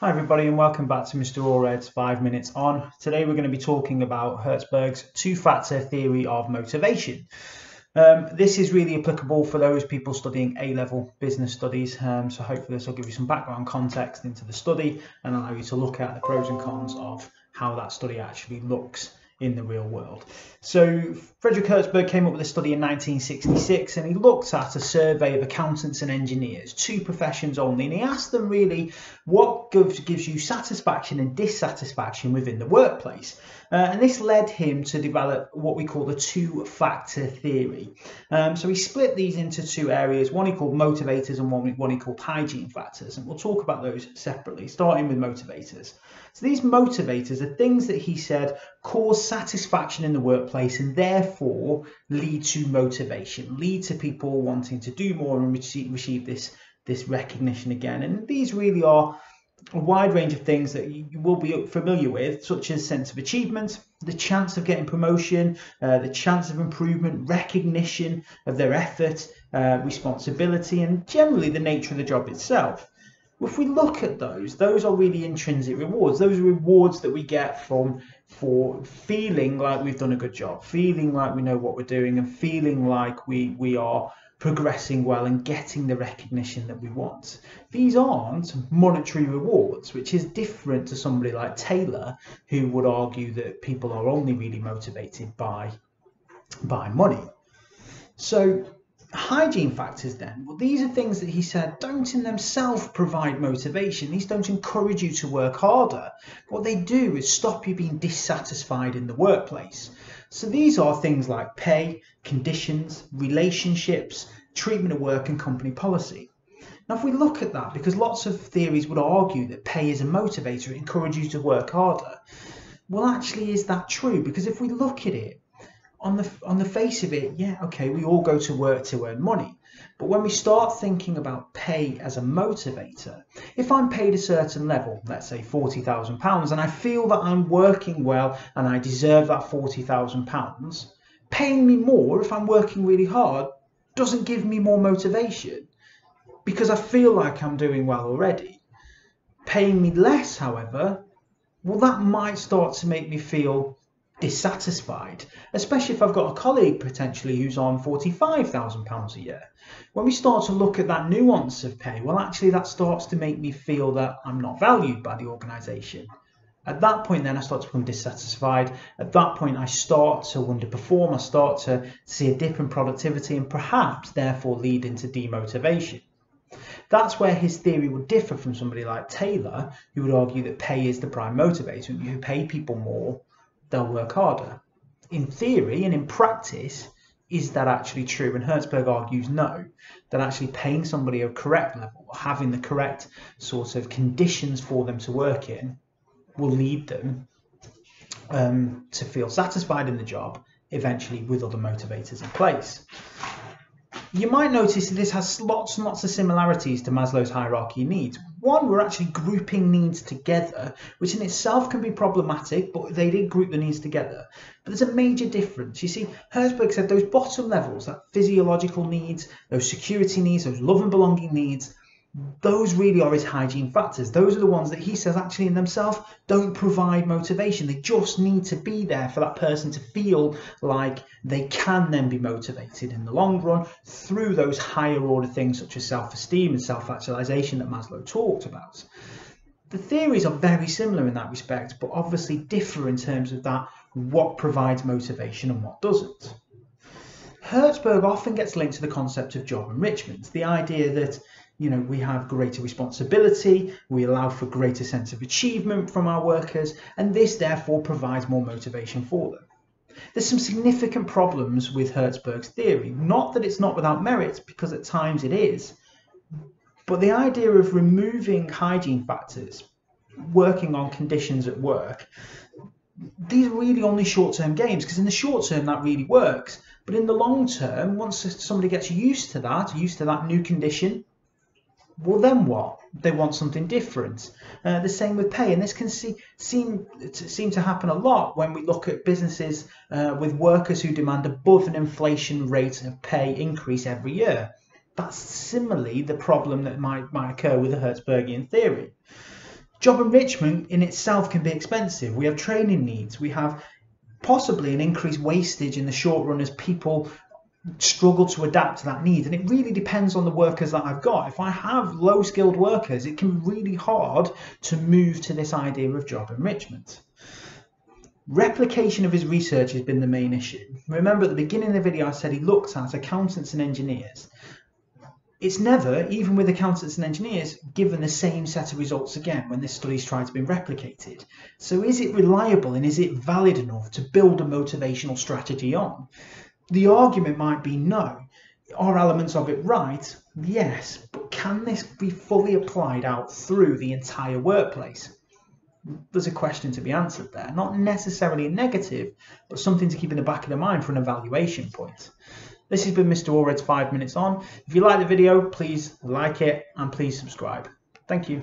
Hi everybody and welcome back to Mr. Allred's 5 Minutes On. Today we're going to be talking about Herzberg's two-factor theory of motivation. Um, this is really applicable for those people studying A-level business studies, um, so hopefully this will give you some background context into the study and allow you to look at the pros and cons of how that study actually looks in the real world. So Frederick Herzberg came up with a study in 1966 and he looked at a survey of accountants and engineers, two professions only, and he asked them really what gives, gives you satisfaction and dissatisfaction within the workplace. Uh, and this led him to develop what we call the two-factor theory. Um, so he split these into two areas, one he called motivators and one, one he called hygiene factors. And we'll talk about those separately, starting with motivators. So these motivators are things that he said cause satisfaction in the workplace and therefore lead to motivation, lead to people wanting to do more and receive, receive this, this recognition again. And these really are a wide range of things that you will be familiar with, such as sense of achievement, the chance of getting promotion, uh, the chance of improvement, recognition of their effort, uh, responsibility, and generally the nature of the job itself if we look at those, those are really intrinsic rewards. Those are rewards that we get from for feeling like we've done a good job, feeling like we know what we're doing, and feeling like we we are progressing well and getting the recognition that we want. These aren't monetary rewards, which is different to somebody like Taylor, who would argue that people are only really motivated by by money. So hygiene factors then. Well these are things that he said don't in themselves provide motivation. These don't encourage you to work harder. What they do is stop you being dissatisfied in the workplace. So these are things like pay conditions relationships treatment of work and company policy. Now if we look at that because lots of theories would argue that pay is a motivator it encourages you to work harder. Well actually is that true? Because if we look at it on the on the face of it, yeah, okay, we all go to work to earn money. But when we start thinking about pay as a motivator, if I'm paid a certain level, let's say forty thousand pounds, and I feel that I'm working well and I deserve that forty thousand pounds, paying me more if I'm working really hard doesn't give me more motivation because I feel like I'm doing well already. Paying me less, however, well, that might start to make me feel dissatisfied, especially if I've got a colleague potentially who's on £45,000 a year. When we start to look at that nuance of pay, well, actually, that starts to make me feel that I'm not valued by the organisation. At that point, then I start to become dissatisfied. At that point, I start to underperform. I start to see a dip in productivity and perhaps therefore lead into demotivation. That's where his theory would differ from somebody like Taylor, who would argue that pay is the prime motivator. You pay people more, they'll work harder. In theory and in practice, is that actually true? And Herzberg argues no, that actually paying somebody a correct level, having the correct sort of conditions for them to work in, will lead them um, to feel satisfied in the job, eventually with other motivators in place. You might notice that this has lots and lots of similarities to Maslow's hierarchy needs. One, we're actually grouping needs together, which in itself can be problematic, but they did group the needs together. But there's a major difference. You see, Herzberg said those bottom levels, that physiological needs, those security needs, those love and belonging needs, those really are his hygiene factors. Those are the ones that he says actually in themselves don't provide motivation. They just need to be there for that person to feel like they can then be motivated in the long run through those higher order things such as self esteem and self actualization that Maslow talked about. The theories are very similar in that respect, but obviously differ in terms of that what provides motivation and what doesn't. Herzberg often gets linked to the concept of job enrichment, the idea that you know we have greater responsibility we allow for greater sense of achievement from our workers and this therefore provides more motivation for them. There's some significant problems with Herzberg's theory. Not that it's not without merit because at times it is but the idea of removing hygiene factors working on conditions at work these are really only short-term gains because in the short term that really works but in the long term once somebody gets used to that used to that new condition well then what they want something different uh, the same with pay and this can see, seem to, seem to happen a lot when we look at businesses uh, with workers who demand above an inflation rate of pay increase every year that's similarly the problem that might, might occur with the Herzbergian theory Job enrichment in itself can be expensive. We have training needs. We have possibly an increased wastage in the short run as people struggle to adapt to that need. And it really depends on the workers that I've got. If I have low skilled workers, it can be really hard to move to this idea of job enrichment. Replication of his research has been the main issue. Remember at the beginning of the video I said he looked at accountants and engineers. It's never, even with accountants and engineers, given the same set of results again when this study's tried to be replicated. So is it reliable and is it valid enough to build a motivational strategy on? The argument might be no. Are elements of it right? Yes, but can this be fully applied out through the entire workplace? There's a question to be answered there. Not necessarily a negative, but something to keep in the back of the mind for an evaluation point. This has been Mr. Allred's 5 Minutes On. If you like the video, please like it and please subscribe. Thank you.